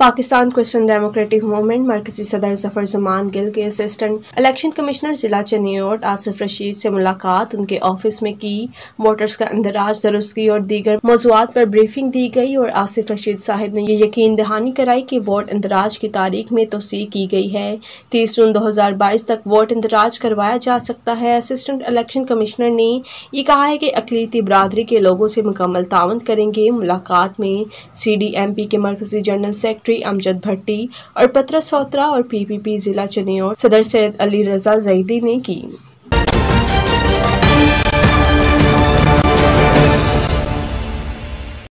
Pakistan Christian democratic movement, मरकजी सदर ज़फ़र जमान गिल के असिस्टेंट, इलेक्शन कमिश्नर जिला चनियोट आसिफ रशीद से मुलाकात उनके ऑफ़िस में की। वोटर्स का अंदराज दुरुस्ती और दीगर मौजूद पर ब्रीफिंग दी गई और आसिफ रशीद साहब ने यह यकीन दहानी कराई की वोट इंदराज की तारीख में तोसी की गई है। तीस जून दो हज़ार बाईस तक वोट इंदराज करवाया जा सकता है। असिस्टेंट इलेक्शन कमिश्नर ने यह कहा है की अकलीती बरदरी के लोगों से मुकम्मल ताउन करेंगे। मुलाकात में सी डी एम पी के मरकजी जनरल सेक्रेटरी अमजद भट्टी और पत्र सौत्रा और पीपीपी जिला चनियोर सदर सैयद अली रजा जईदी ने की।